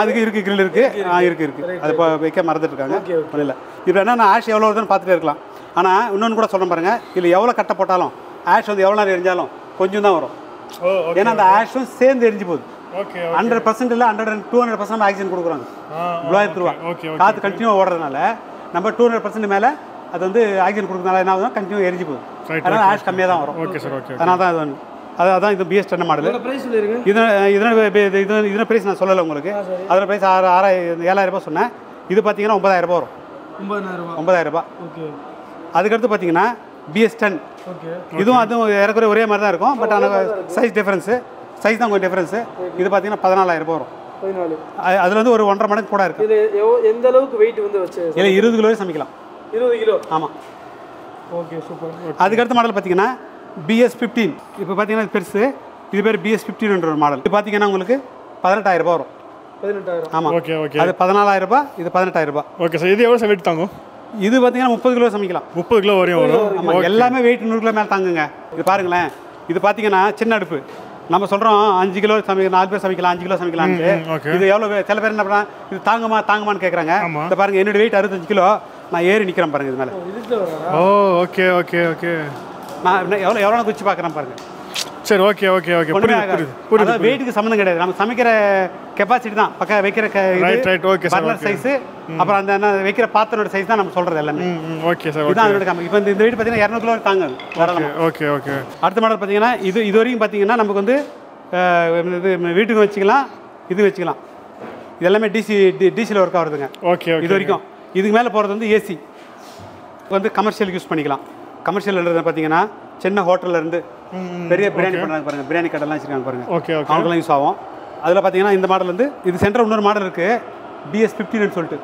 அதுக்கு இருக்கு grill இருக்கு. ஆ இருக்கு இருக்கு. அது இப்போ வைக்க மறந்துட்டு இருக்காங்க Okay, okay. இல்லை இப்போ என்ன ஆஷ் எவ்வளோ வருதுன்னு பார்த்துட்டே இருக்கலாம். ஆனால் இன்னொன்று கூட சொல்கிறேன் பாருங்க. இதில் எவ்வளோ கட்டை போட்டாலும் ஆஷ் வந்து எவ்வளோ நேரம் எரிஞ்சாலும் கொஞ்சம் தான் வரும். ஓகே ஏன்னா அந்த ஆஷும் சேர்ந்து எரிஞ்சு போகுது. ஹண்ட்ரட் பர்சன்ட் இல்லை hundred and two hundred percent oxygen கொடுக்குறாங்க. ப்ளோயர் த்ரூவா ஓகே காற்று கண்டினியூவாக ஓடுறதுனால நம்ம டூ ஹண்ட்ரட் பர்சன்ட் மேலே அது வந்து ஆக்சிஜன் கொடுக்கறதுனால என்ன ஆகுதுன்னா கண்டினியூ எரிஞ்சு போகுது. அதனால் ஆஷ் கம்மியாக தான் வரும். ஓகே சார் ஓகே அதனால தான் இது வந்து அது அதான் இது பிஎஸ் டென் மாடல். இதோட ப்ரைஸ் சொல்லிருங்க. இதன இதன இது இதன ப்ரைஸ் நான் சொல்லலை உங்களுக்கு. அதில் ப்ரைஸ் ஆறு ஆறாயிரம் ஏழாயிரம் ரூபாய் சொன்னேன். இது பார்த்தீங்கன்னா ஒன்பதாயிரம் ரூபாய் வரும். ஒன்பதாயிரம் ரூபா. ஒன்பதாயிரம் ரூபாய். ஓகே. அதுக்கடுத்து பார்த்தீங்கன்னா பிஎஸ் டென் ஓகே. இதுவும் அதுவும் ஏறக்குறைய ஒரே மாதிரி தான் இருக்கும். பட் ஆனால் சைஸ் டிஃப்ரென்ஸு சைஸ் தான் கொஞ்சம் டிஃப்ரென்ஸு இது பார்த்தீங்கன்னா பதினாலாயிரம் ரூபாய் வரும். பதினாலு. அது- அதுல வந்து ஒரு ஒன்றரை மடங்கு கூட இருக்கு. இது எந்த அளவுக்கு வெயிட் வந்து வச்சு இல்லை இருபது கிலோவே சமைக்கலாம். இருபது கிலோ? ஆமாம் ஓகே சூப்பர் அதுக்கடுத்த மாடல் பார்த்தீங்கன்னா பிஎஸ் ஃபிஃப்டீன் இப்போ பார்த்தீங்கன்னா இது பெருசு. இது பேர் பிஎஸ் ஃபிஃப்டின்ன்ற ஒரு மாடல் இது பார்த்தீங்கன்னா உங்களுக்கு பதினெட்டாயிரம் ரூபாய் வரும். பதினெட்டாயிரம். ஆமாம் ஓகே ஓகே அது பதினாலாயிரம் ரூபாய் இது பதினெட்டாயிரம் ரூபாய். ஓகே சார் இது எவ்வளோ சார் வெயிட் தாங்கும்? இது பார்த்தீங்கன்னா முப்பது கிலோ சமைக்கலாம். முப்பது கிலோ வரையும் வரும். ஆமாம் எல்லாமே வெயிட் நூறு கிலோ மேலே தாங்குங்க. இது பாருங்களேன். இது பார்த்தீங்கன்னா சின்ன அடுப்பு. நம்ம சொல்கிறோம் அஞ்சு கிலோ சமைக்க நாலு பேர் சமைக்கலாம் அஞ்சு கிலோ சமைக்கலாம்னு. இது எவ்வளோ சில பேர் என்ன பண்ணா இது தாங்குமா தாங்குமான்னு கேட்குறாங்க. இந்த பாருங்க என்னோட வெயிட் அறுபத்தஞ்சு கிலோ நான் ஏறி நிற்கிறேன் பாருங்க இது மேலே. Oh okay okay okay. நான் எவ்வளோ எவ்வளோ குச்சி பார்க்குறேன் பாருங்க. சரி ஓகே ஓகே ஓகே புரியுது. புரியுது வெயிட்டுக்கு சம்மந்தம் கிடையாது. நம்ம சமைக்கிற கெப்பாசிட்டி தான். பக்கம் வைக்கிற okay, sir, burner okay. Size அப்புறம் அந்த என்ன வைக்கிற பாத்திரோட சைஸ் தான் நம்ம சொல்றது எல்லாமே. ஓகே சார் ஓகே இதுதான் அதோட கம்மி இப்போ இந்த வெயிட் பார்த்தீங்கன்னா இரநூறு கிலோ தாங்க. ஓகே ஓகே அடுத்த மாடல் பார்த்தீங்கன்னா இது இது வரைக்கும் பார்த்தீங்கன்னா நமக்கு வந்து இது வீட்டுக்கு வச்சுக்கலாம் இது வச்சுக்கலாம். இது எல்லாமே டிசி டிசியில் ஒர்க் ஆகுதுங்க ஓகே ஓகே இது வரைக்கும். இதுக்கு மேலே போகிறது வந்து ஏசி வந்து கமர்ஷியலுக்கு யூஸ் பண்ணிக்கலாம். கமர்ஷியல்ன்றது பார்த்தீங்கன்னா சின்ன ஹோட்டல்ல இருந்து பெரிய பிரியாணி பண்ணுறாங்க பாருங்க. பிரியாணி கடைலாம் வச்சிருக்காங்க பாருங்க. Okay okay. அவங்களுக்குலாம் யூஸ் ஆகும். அதில் பார்த்தீங்கன்னா இந்த மாடல் வந்து இது சென்டர் இன்னொரு மாடல் இருக்குது பிஎஸ் ஃபிஃப்டின்னு சொல்லிட்டு.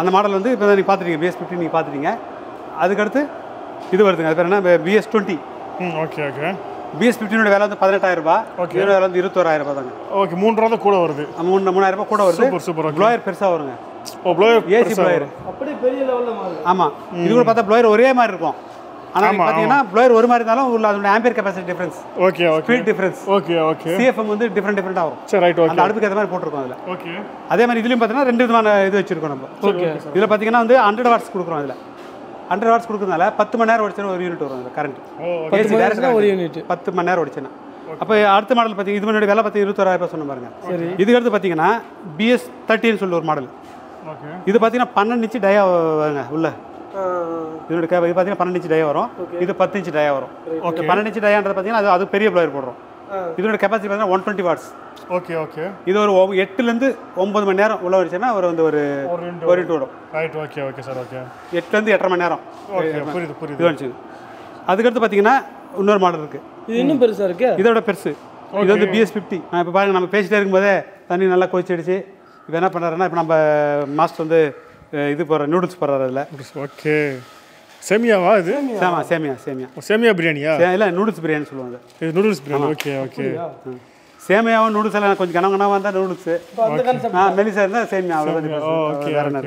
அந்த மாடல் வந்து இப்போ நீங்கள் பார்த்துட்டீங்க பிஎஸ் ஃபிஃப்டின் நீங்கள் பார்த்துட்டீங்க அதுக்கடுத்து இது வருதுங்க. அது பேர் என்ன? பிஎஸ் டுவெண்ட்டி ம் ஓகே ஓகே. பிஎஸ் ஃபிஃப்டினோட விலை வந்து பதினெட்டாயிரம் ரூபாய் இதோட விலை வந்து இருபத்தோராயிரம் ரூபாய் தாங்க. ஓகே மூணு ரூபா தான் கூட வருது. மூணு மூணாயிரம் ரூபாய் கூட வருது. Super super okay. ப்ளோயர் பெருசாக வருங்க. ஓ ப்ளோயர் ஏசி ப்ளோயர் அப்படியே பெரிய லெவலில் ஆமாம் இது கூட பார்த்தா ப்ளோயர் ஒரே மாதிரி இருக்கும். ஆனால் பார்த்தீங்கன்னா ப்ளோயர் ஒரு மாதிரி இருந்தாலும் உள்ள அதோட ampere capacity difference okay okay speed difference okay okay CFM வந்து டிஃப்ரெண்ட் சரி ரைட் ஓகே அந்த அடுப்புக்கு ஏற்ற மாதிரி போட்டிருக்கோம் அதில். ஓகே அதே மாதிரி இதுலையும் பார்த்தீங்கன்னா ரெண்டு விதமான இது வச்சிருக்கோம் நம்ம. ஓகே இதில் பார்த்தீங்கன்னா வந்து ஹண்ட்ரட் வாட்ஸ் கொடுக்குறோம் இதில் ஹண்ட்ரட் வாட்ஸ் கொடுக்கறதுனால பத்து மணி நேரம் ஓடிச்சுன்னா ஒரு யூனிட் வரும் அதில் கரண்ட் பத்து மணி நேரத்துல ஒரு யூனிட் பத்து மணி நேரம் ஓடிச்சுன்னா. அப்போ அடுத்த மாடல் பார்த்தீங்க இது முன்னாடி விலை பார்த்து இருபத்தோராயிரம் ரூபாய் சொன்ன பாருங்க. இதுக்கு அடுத்து பார்த்தீங்கன்னா பிஎஸ் தேர்ட்டின்னு சொல்லி ஒரு மாடல் ஓகே இது பார்த்தீங்கன்னா பன்னெண்டு இன்ச்சு டயா வருங்க உள்ள. இதோட கே- இது பார்த்தீங்கன்னா பன்னெண்டு இன்ச்சு டயா வரும். இது பத்து இன்ச்சு டயா வரும். Okay. பன்னெண்டு இன்ச்சு டயான்றது பார்த்தீங்கன்னா அது அது பெரிய ப்ளோயர் போடுறோம். இதோட கெப்பாசிட்டி பார்த்தீங்கன்னா one twenty watts okay okay இது ஒரு எட்டுலேருந்து ஒன்பது மணி நேரம் உள்ள வச்சுன்னா ஒரு வந்து ஒரு ஒரு இன்ட்டு வரும் right okay okay sir okay எட்டுலேருந்து எட்டரை மணி நேரம். ஓகே புரியுது புரியுது. இது. வந்துச்சு அதுக்கடுத்து பார்த்தீங்கன்னா இன்னொரு மாடல் இருக்குது இது இன்னும் பெருசா இருக்கு? இதோட பெருசு. இது வந்து பிஎஸ் ஃபிஃப்டி இப்போ பாருங்க நம்ம பேசிட்டே இருக்கும்போதே தண்ணி நல்லா கொதிச்சிடுச்சு. இப்போ என்ன பண்ணுறாருன்னா இப்போ நம்ம மாஸ்டர் வந்து இது போடுற நூடுல்ஸ் போடுறாரு அதில். ஓகே சேமியாவா இது? சேமா சேமியா சேமியா. ஓ, சேமியா பிரியாணியா? இல்லை நூடுல்ஸ் பிரியாணி சொல்லுவாங்க இது நூடுல்ஸ் பிரியாணி ஓகே ஓகே. சேமியாவும் நூடுல்ஸ் எல்லாம் கொஞ்சம் கனவு கனவாக இருந்தால் நூடுல்ஸ் ஆ மெலிசா இருந்தால் சேமியா அவ்வளோதான் okay, வேற என்ன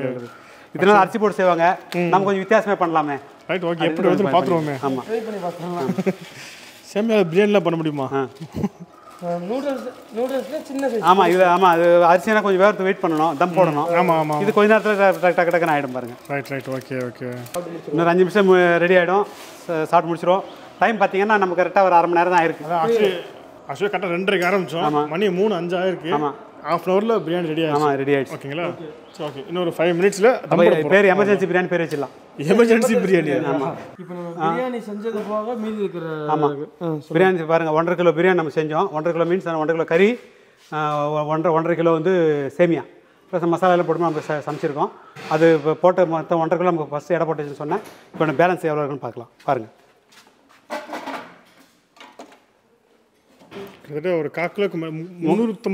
இதனால அரிசி போட்டு செய்வாங்க. நம்ம கொஞ்சம் வித்தியாசமே பண்ணலாமே. ரைட் ஓகே எப்படி வந்து பார்த்துருவோமே ஆமாம் ட்ரை பண்ணி பார்க்கலாம் [laughs] சேமியா பிரியாணிலாம் பண்ண முடியுமா? ஆமாம் இது ஆமாம் அது அரிசினா கொஞ்சம் வேர்த்து வெயிட் பண்ணணும் தம் போடணும். ஆமா ஆமா இது கொஞ்ச நேரத்தில் டக்கு டக்கு டக்குன்னு ஆகிடும் பாருங்க. ரைட் ரைட் ஓகே ஓகே இன்னொரு அஞ்சு நிமிஷம் ரெடி ஆகிடும் சாப்பிட்டு முடிச்சிடும் டைம் பார்த்தீங்கன்னா நமக்கு கரெக்டாக ஒரு அரை மணி நேரம் தான் இருக்குது அதான் ஆக்சுவலி ஆக்சுவலி கரெக்டாக ரெண்டரைக்கு ஆரம்பிச்சோம். மணி மூணு அஞ்சு ஆயிருக்கு. ஆமா. ஹாஃப் அன் ஹவரில் பிரியாணி ரெடி ஆமாம் ரெடி ஆயிடுச்சு. ஓகேங்களா ஓகே இன்னொரு ஃபைவ் மினிட்ஸில் பேர் எமர்ஜென்சி பிரியாணி பேர் வச்சிடலாம். எமர்ஜென்சி பிரியாணி இப்போ நம்ம பிரியாணி செஞ்சது போக மீதி இருக்கிற ஆமாம் பிரியாணி பாருங்கள் ஒன்றரை கிலோ பிரியாணி நம்ம செஞ்சோம். ஒன்றரை கிலோ மீன்ஸ் ஒன்றரை கிலோ கறி ஒன்றரை ஒன்றரை கிலோ வந்து சேமியா. ப்ளஸ் மசாலா எல்லாம் போட்டு நம்ம ச- சமைச்சிருக்கோம். அது இப்போ போட்ட மொத்தம் ஒன்றரை கிலோ நமக்கு ஃபஸ்ட்டு எடை போட்டுச்சுன்னு சொன்னேன். இப்போ பேலன்ஸ் எவ்வளோ இருக்குன்னு பார்க்கலாம். பாருங்கள் கிட்டத்தட்ட ஒரு கால் கிலோக்கு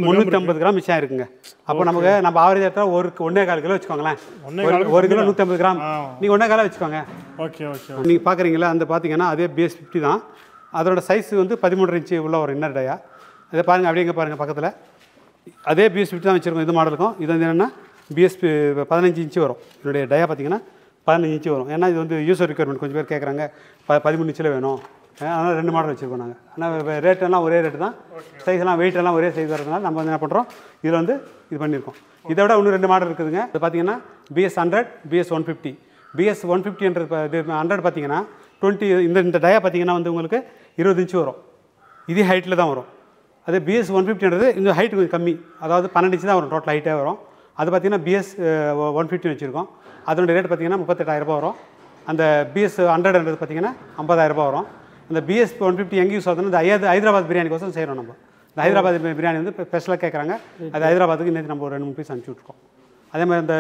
முந்நூற்றம்பது கிராம் மிச்சம் இருக்குங்க அப்போ நமக்கு நம்ம ஆவரேஜ் எடுத்தால் ஒரு ஒன்றே கால் கிலோ வச்சுக்கோங்களேன். ஒரு- கிலோ நூற்றி ஐம்பது கிராம். நீங்கள் ஒன்றே காலாக வச்சுக்கோங்க. ஓகே ஓகே நீங்கள் பார்க்குறீங்களா அந்த பார்த்தீங்கன்னா அதே பிஎஸ் ஃபிஃப்டி தான். அதோட சைஸ் வந்து பதிமூன்று இன்ச்சு உள்ள ஒரு இன்னர் டயா இதை பாருங்கள் அப்படியே இங்கே பாருங்கள் பக்கத்தில். அதே பிஎஸ் ஃபிஃப்டி தான் வச்சுருக்கோம். இது மாடலுக்கும் இது வந்து என்னென்னா பிஎஸ் பதினஞ்சு இன்ச்சு வரும். இதனுடைய டயா பார்த்தீங்கன்னா பதினஞ்சு இன்ச்சு வரும். ஏன்னா இது வந்து யூசர் ரெக்யர்மெண்ட் கொஞ்சம் பேர் கேட்குறாங்க ப பதிமூணு இன்ச்சில் வேணும். அதனால் ரெண்டு மாடல் வச்சுருக்கோம் நாங்கள் ஆனால் ரேட்டெல்லாம் ஒரே ரேட்டு தான். சைஸ் எல்லாம் ஒரே சைஸ் வரதுனால நம்ம வந்து என்ன பண்ணுறோம் இதில் வந்து இது பண்ணியிருக்கோம் இதை விட இன்னும் ரெண்டு மாடல் இருக்குதுங்க. இது பார்த்தீங்கன்னா BS hundred BS one fifty BS one ஃபிஃப்டின்றது இது ஹண்ட்ரட் பார்த்தீங்கன்னா டுவெண்ட்டி இந்த இந்த டயா பார்த்தீங்கன்னா வந்து உங்களுக்கு இருபது இன்ச்சு வரும். இதே ஹைட்டில் தான் வரும். அதே பிஎஸ் ஒன் ஃபிஃப்டின்றது இந்த ஹைட் கொஞ்சம் கம்மி. அதாவது பன்னெண்டு இன்ச்சு தான் வரும். டோட்டல் ஹைட்டே வரும். அது பார்த்தீங்கன்னா பிஎஸ் ஒன் uh, ஃபிஃப்டி வச்சுருக்கோம். அதனுடைய ரேட் பார்த்தீங்கன்னா முப்பத்தெட்டாயிரரூபா வரும். அந்த பிஎஸ் ஹண்ட்ரட்ன்றது பார்த்தீங்கன்னா ஐம்பதாயிரரூபா வரும். அந்த பிஎஸ் ஒன் ஃபிஃப்டி எங்கே யூஸ் ஆகுதுன்னா ஹைத- ஹைதராபாத் பிரியாணிக்கோசம் செய்கிறோம் நம்ம. இந்த ஹைதராபாத் பிரியாணி வந்து இப்போ ஸ்பெஷலாக கேட்குறாங்க அது ஹைதராபாத்துக்கு நேற்று நம்ம ஒரு ரெண்டு மூணு பீஸ் அனுப்பிச்சி விட்ருக்கோம் அதே மாதிரி இந்த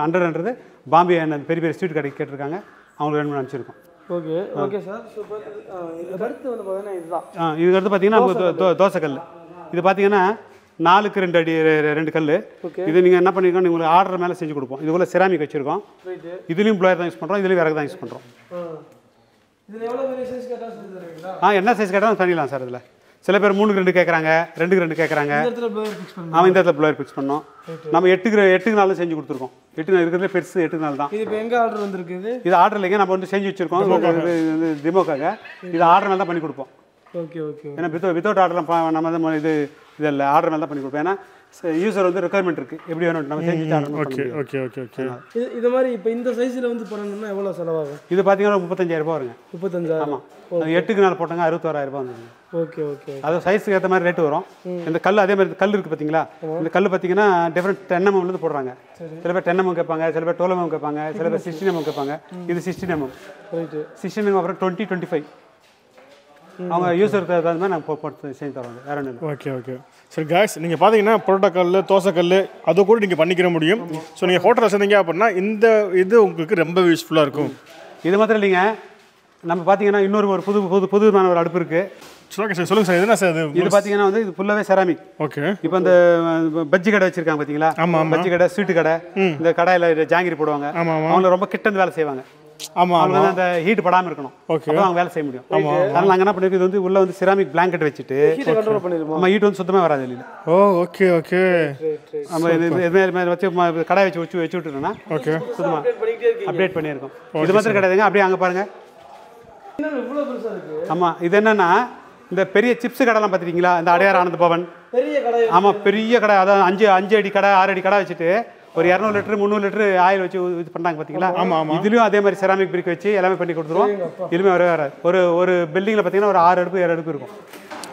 ஹண்ட்ரட்ன்றது பாம்பே அந்த பெரிய பெரிய ஸ்ட்ரீட் கடைக்கு கேட்டிருக்காங்க. அவங்களுக்கு ரெண்டு மூணு அனுப்பிச்சிருக்கோம் ஓகே ஓகே சார். அடுத்து வந்து பார்த்தீங்கன்னா இதுதான். இதுக்கு அடுத்து பார்த்தீங்கன்னா தோசைக்கல் இது பார்த்தீங்கன்னா நாலுக்கு ரெண்டு அடி ரெண்டு கல் இது நீங்கள் என்ன பண்ணிருக்கோம் உங்களுக்கு ஆர்டர் மேலே செஞ்சு கொடுப்போம். இதுக்குள்ள செராமிக் வச்சுருக்கோம். இதுலேயும் ப்ளோயர் தான் யூஸ் பண்ணுறோம் இதுலேயும் விறகு தான் யூஸ் பண்ணுறோம் ஆ என்ன சைஸ் கேட்டாலும் பண்ணிடலாம் சார் இதில். சில பேர் மூணுக்கு ரெண்டு கேட்குறாங்க ரெண்டுக்கு ரெண்டு கேட்குறாங்க அவன் இந்த இடத்துல ப்ளோயர் ஃபிக்ஸ் பண்ணோம் நம்ம எட்டுக்கு எட்டுக்கு நாளும் செஞ்சு கொடுத்துருக்கோம். எட்டு நாள் இருக்கிறதுல பெருசு எட்டுக்கு நாள் தான். இது இப்போ எங்கே ஆர்டர் வந்திருக்குது இது? ஆர்டர் இல்லைங்க நம்ம வந்து செஞ்சு வச்சுருக்கோம். டிமோக்காக இது ஆர்டர் மேலே தான் பண்ணி கொடுப்போம். ஓகே ஓகே ஏன்னா வித்தவுட் வித்தவுட் ஆர்டர்லாம் நம்ம இது இது இல்லை. ஆர்டர் மேலே தான் பண்ணி கொடுப்போம். ஏன்னா யூசர் வந்து ரெக்குயர்மெண்ட் இருக்குது எப்படி வேணும் நம்ம செஞ்சு ஓகே ஓகே ஓகே ஓகே இது இது மாதிரி இப்போ இந்த சைஸில் வந்து பண்ணணும்னா எவ்வளோ செலவாகும்? இது பார்த்தீங்கன்னா முப்பத்தஞ்சாயிரம் ரூபாய் வருங்க. முப்பத்தஞ்சாயிரம்? ஆமாம் அது எட்டுக்கு நாள் போட்டாங்க அறுபத்தோராயிரம் ரூபாய் வந்துங்க ஓகே ஓகே அது சைஸுக்கு ஏற்ற மாதிரி ரேட்டு வரும். இந்த கல் அதே மாதிரி கல் இருக்குது பார்த்தீங்களா இந்த கல் பார்த்தீங்கன்னா டிஃப்ரெண்ட் டென் எம்எம்லேருந்து போடுறாங்க. சில பேர் டென் எம்எம் கேட்பாங்க சில பேர் டுவெல் எம்எம் கேட்பாங்க சில பேர் [laughs] சிக்ஸ்டின் எம்எம் கேட்பாங்க. இது சிக்ஸ்டின் எம்எம் சிக்ஸ்டின் எம்எம் அப்புறம் டுவெண்ட்டி டுவெண்ட்டி ஃபைவ் அவங்க யூஸருக்கு தகுந்த மாதிரி நாங்கள் போட்டு செஞ்சு தரோம். வேற ஒன்றும் ஓகே ஓகே சரி காய்ஸ் நீங்கள் பார்த்தீங்கன்னா பரோட்டா கல் தோசை கல் அதை கூட நீங்கள் பண்ணிக்கிற முடியும். ஸோ நீங்கள் ஹோட்டலில் சேர்ந்தீங்க அப்படின்னா இந்த இது உங்களுக்கு ரொம்ப யூஸ்ஃபுல்லாக இருக்கும். இது மாத்திரம் இல்லைங்க. நம்ம பார்த்தீங்கன்னா இன்னொரு ஒரு புது புது புதுமான ஒரு அடுப்பு இருக்குது ஓகே சார் சொல்லுங்கள் சார் எதுனா சார் இது? பார்த்தீங்கன்னா வந்து இது ஃபுல்லாகவே செராமிக் ஓகே இப்போ இந்த பஜ்ஜி கடை வச்சிருக்காங்க பார்த்தீங்களா ஆமா, ஆமா. பஜ்ஜி கடை ஸ்வீட்டு கடை இந்த கடையில் ஜாங்கிரி போடுவாங்க. அவங்க ரொம்ப கிட்ட வேலை செய்வாங்க. ஆமாம் அவங்க அந்த ஹீட் படாமல் இருக்கணும். Okay. அப்போ அவங்க வேலை செய்ய முடியும். அதனால நாங்கள் என்ன பண்ணிருக்கோம்? இது வந்து உள்ள வந்து செராமிக் பிளாங்கெட் வச்சுட்டு நம்ம ஹீட் வந்து சுத்தமாக வராது வெளியில். ஓ ஓகே ஓகே நம்ம இது மாதிரி வச்சு கடாய் வச்சு வச்சு வச்சு விட்டுட்டோம்னா ஓகே சுத்தமாக அப்டேட் பண்ணியிருக்கோம். இது மாத்திரம் கிடையாதுங்க. அப்படியே அங்கே பாருங்க. என்ன இவ்வளோ பெருசாக இருக்குது ஆமாம் இது என்னன்னா இந்த பெரிய சிப்ஸ் கடைலாம் பார்த்துருக்கீங்களா இந்த அடையார் ஆனந்த பவன். பெரிய கடை ஆமாம் பெரிய கடை. அதான் அஞ்சு அஞ்சு அடி கடை ஆறு அடி கடை வச்சுட்டு ஒரு இரநூறு லிட்டர் முந்நூறு லிட்டர் ஆயில் வச்சு இது பண்ணாங்க பார்த்தீங்களா. இதுலயும் அதே மாதிரி செராமிக் பிரிக் வச்சு எல்லாமே பண்ணி கொடுத்துருவோம். இதுவுமே வரவே வராது ஒரு ஒரு பில்டிங்கில் பார்த்தீங்கன்னா ஒரு ஆறு அடுப்பு ஏழு அடுப்பு இருக்கும்.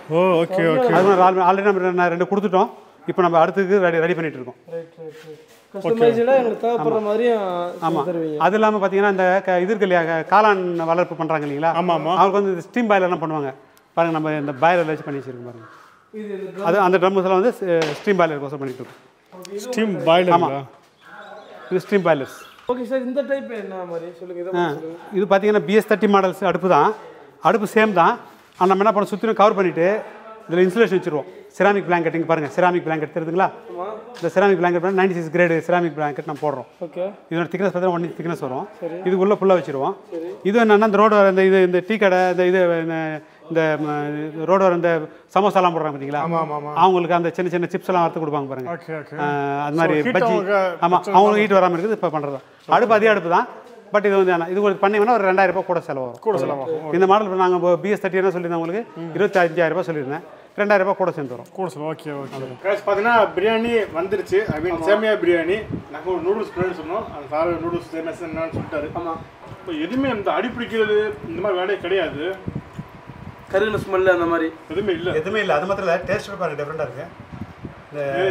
ஓ ஓகே ஓகே அது ஆல்ரெடி நம்ம ரெண்டு- கொடுத்துட்டோம். இப்போ நம்ம அடுத்துக்கு ரெடி ரெடி பண்ணிட்டு இருக்கோம். ஆமாம் அது இல்லாமல் பார்த்தீங்கன்னா இந்த இது இருக்கு இல்லையா காளான் வளர்ப்பு பண்ணுறாங்க இல்லைங்களா. அவங்களுக்கு வந்து ஸ்டீம் பாய்லர்லாம் பண்ணுவாங்க. பாருங்க நம்ம இந்த பாய்லர் வச்சு பண்ணி வச்சிருக்கோம் பாருங்க. இது இந்த அது அந்த ட்ரம்ஸ்லாம் வந்து ஸ்டீம் பாய்லர் கோசம் பண்ணிட்டு இருக்கோம். ஸ்டீம் பாய்லர் இது ஸ்டீம் பாய்லர்ஸ் ஓகே சார் இந்த டைப் என்ன மாதிரி? சொல்லுங்க இதை பார்த்தீங்கன்னா பிஎஸ் தேர்ட்டி மாடல்ஸ் அடுப்பு தான். அடுப்பு சேம் தான். ஆனால் நம்ம என்ன பண்ண சுற்றிலும் கவர் பண்ணிவிட்டு இதில் இன்சுலேஷன் வச்சுருவோம். செராமிக் பிளாங்கெட் இங்கே பாருங்கள் செராமிக் பிளாங்கெட் தெரியுதுங்களா? இந்த செராமிக் பிளாங்கெட் பண்ணி ninety six grade ceramic blanket நம்ம போடுறோம். ஓகே இதோட திக்னஸ் பார்த்தீங்கன்னா ஒன் திக்னஸ் வரும். இது உள்ள ஃபுல்லாக வச்சிருவோம். இது என்னன்னா இந்த ரோடு வர இந்த இது இந்த டீ கடை இந்த இது இந்த- ரோடு வர இந்த சமோசாலாம் போடுறாங்க பார்த்தீங்களா ஆமா ஆமா ஆமா. அவங்களுக்கு அந்த சின்ன சின்ன சிப்ஸ் எல்லாம் வறுத்து கொடுப்பாங்க பாருங்க. அது மாதிரி பஜ்ஜி அவங்க ஆமாம் அவங்களுக்கு ஹீட் வராமல் இருக்குது இப்போ பண்ணுறது அடுப்பு அதே அடுப்பு தான். பட் இது வந்து இது உங்களுக்கு பண்ணீங்கன்னா ஒரு ரெண்டாயிரம் ரூபாய் கூட செலவு வரும் கூட செலவாகும் இந்த மாடல் நாங்கள் பிஎஸ் தேர்ட்டி என்ன சொல்லியிருந்தேன் உங்களுக்கு. இருபத்தி அஞ்சாயிரம் ரூபாய் சொல்லியிருந்தேன். ரெண்டாயிரம் ரூபாய் கூட சேர்ந்து வரும். கூட சொல்லுவோம் ஓகே ஓகே. பார்த்தீங்கன்னா பிரியாணி வந்துருச்சு. ஐ மீன் சேமியா பிரியாணி. நாங்கள் ஒரு நூடுல்ஸ் பிரியாணி சொன்னோம். அந்த சார் நூடுல்ஸ் சேமியா என்னன்னு சொல்லிட்டாரு. ஆமாம் இப்போ எதுவுமே இந்த அடி பிடிக்கிறது இந்த மாதிரி வேலையே கிடையாது. கருகின ஸ்மெல் அந்த மாதிரி. எதுவுமே இல்லை. எதுவுமே இல்லை. அது மாத்திரம் இல்லை. டேஸ்ட் பாருங்க டிஃப்ரெண்டாக இருக்குது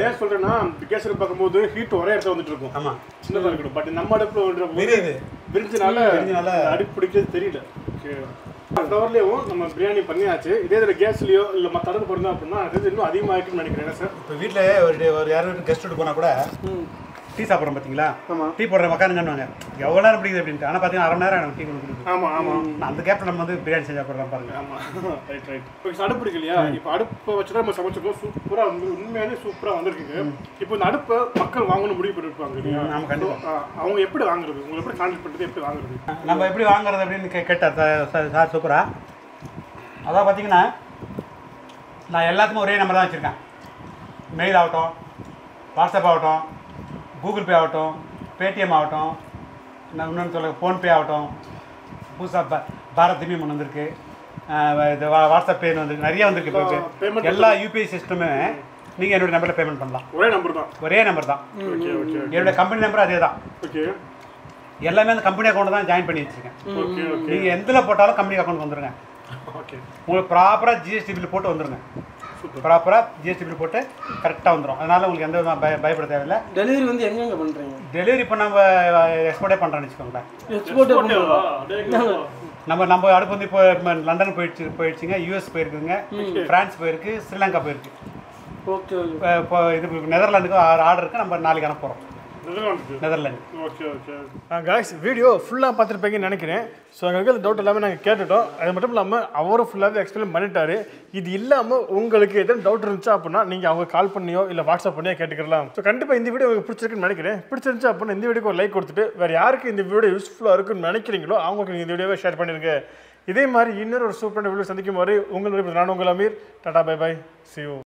ஏன் சொல்றேன்னா கேசரி பார்க்கும்போது ஹீட் ஒரே இடத்துல வந்துட்டு இருக்கும். ஆமாம் சின்னதாக இருக்கணும் பட் நம்ம அடுப்பில் விடுற விரியுது. விரிஞ்சனால விரிஞ்சனால அடி பிடிக்கிறது தெரியல. ஓகே. ஃப்ளவர்லேயும் நம்ம பிரியாணி பண்ணியாச்சு. இதே இதில் கேஸ்லேயோ இல்லை மற்ற அடுப்பு பிறந்தோம் அப்படின்னா அது இன்னும் அதிகமாக இருக்குன்னு நினைக்கிறேன் சார் இப்போ வீட்டில் ஒரு ஒரு யாரும் வீட்டு கெஸ்ட் போனால் கூட டீ சாப்பிட்றோம் பார்த்தீங்களா. டீ போடுற உட்காருங்கன்னுவாங்க எவ்வளோ நேரம் பிடிக்குது அப்படின்ட்டு. ஆனால் பார்த்தீங்கன்னா அரை மணி நேரம் ஆகும் டீ ஆமாம் ஆமாம் அந்த கேப்பில் நம்ம வந்து பிரியாணி செஞ்சு சாப்பிட்றோம் பாருங்க. ஆமாம் ரைட் ரைட் இப்போ அடுப்பு இருக்கு இல்லையா? இப்போ அடுப்பை வச்சு நம்ம சமைச்சிருக்கோம். சூப்பராக வந்து உண்மையாலே சூப்பராக வந்திருக்குங்க இப்போ இந்த அடுப்பை மக்கள் வாங்கணும் முடிவு பண்ணிருப்பாங்க இல்லையா? ஆமாம் கண்டிப்பாக அவங்க எப்படி வாங்குறது? உங்களை எப்படி கான்டாக்ட் பண்ணுறது எப்படி வாங்குறது? நம்ம எப்படி வாங்குறது அப்படின்னு கேட்டார். சார் சார் சார் சூப்பரா. அதான் பார்த்தீங்கன்னா நான் எல்லாத்துக்கும் ஒரே நம்பர் தான் வச்சுருக்கேன். மெயில் ஆகட்டும் வாட்ஸ்அப் ஆகட்டும் கூகுள் பே ஆகட்டும் பேடிஎம் ஆகட்டும் நான் இன்னொன்று சொல்ல ஃபோன்பே ஆகட்டும் புதுசாக ப பாரத் திமீம் ஒன்று வந்திருக்கு. இது வா- வாட்ஸ்அப் பேன்னு வந்திருக்கு நிறைய வந்திருக்கு இப்போ எல்லா யூபிஐ சிஸ்டமே நீங்கள் என்னோட நம்பரில் பேமெண்ட் பண்ணலாம். ஒரே நம்பர் தான். ஒரே நம்பர் தான். ஓகே ஓகே என்னோட கம்பெனி நம்பர் அதே தான். ஓகே. எல்லாமே அந்த கம்பெனி அக்கௌண்ட் தான் ஜாயின் பண்ணி வச்சுருக்கேன். நீங்கள் எந்தில் போட்டாலும் கம்பெனி அக்கௌண்ட் வந்துருங்க. ஓகே. உங்களுக்கு ப்ராப்பராக ஜிஎஸ்டி பில் போட்டு வந்துருங்க. ப்ராப்பராக ஜிஎஸ்டி பில் போட்டு கரெக்டாக வந்துடும் அதனால் உங்களுக்கு எந்த விதமாக பய பயப்பட தேவையில்லை. டெலிவரி வந்து எங்கெங்க பண்றீங்க? டெலிவரி இப்போ நம்ம எக்ஸ்போர்ட்டே பண்ணுறோன்னு வச்சுக்கோங்களேன். எக்ஸ்போர்ட் நம்ம நம்ம அடுப்பு வந்து இப்போ லண்டன் போயிடுச்சு போயிடுச்சுங்க யூஎஸ் போயிருக்குங்க ஃப்ரான்ஸ் போயிருக்கு ஸ்ரீலங்கா போயிருக்கு. ஓகே இப்போ இப்போ இது நெதர்லாண்டுக்கு ஆர்டர் இருக்குது நம்ம நாளைக்கு அனுப்புகிறோம் Netherlands okay okay. Guys video ஃபுல்லாக பார்த்துருப்பீங்கன்னு நினைக்கிறேன். ஸோ அங்கே இருக்கிற டவுட் எல்லாமே நாங்கள் கேட்டுட்டோம். அது மட்டும் இல்லாமல் அவரும் ஃபுல்லாகவே எக்ஸ்பிளைன் பண்ணிட்டாரு. இது இல்லாமல் உங்களுக்கு எதுவும் டவுட் இருந்துச்சு அப்படின்னா நீங்கள் அவங்க கால் பண்ணியோ இல்லை வாட்ஸ்அப் பண்ணியோ கேட்டுக்கலாம். ஸோ கண்டிப்பாக இந்த வீடியோ உங்களுக்கு பிடிச்சிருக்குன்னு நினைக்கிறேன். பிடிச்சிருந்துச்சு அப்படின்னா இந்த வீடியோக்கு ஒரு லைக் கொடுத்துட்டு வேறு யாருக்கு இந்த வீடியோ யூஸ்ஃபுல்லாக இருக்குன்னு நினைக்கிறீங்களோ அவங்களுக்கு நீங்கள் இந்த வீடியோவை ஷேர் பண்ணிருங்க. இதே மாதிரி இன்னொரு ஒரு சூப்பரான வீடியோ சந்திக்கும் வரை உங்கள் நான் உங்கள் Amir. Tata bye bye see you